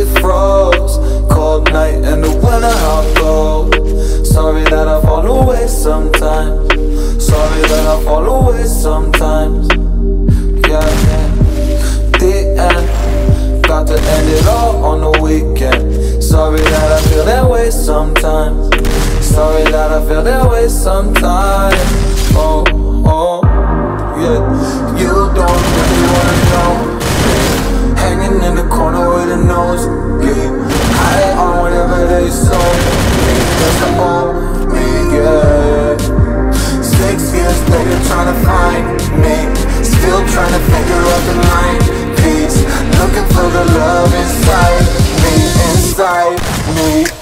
we froze. Cold night in the winter, how cold Sorry that I fall away sometimes. Sorry that I fall away sometimes. Yeah, the end. Got to end it all on the weekend. Sorry that I feel that way sometimes. Sorry that I feel that way sometimes You're trying to find me Still trying to figure out the mind Peace. Looking for the love inside me Inside me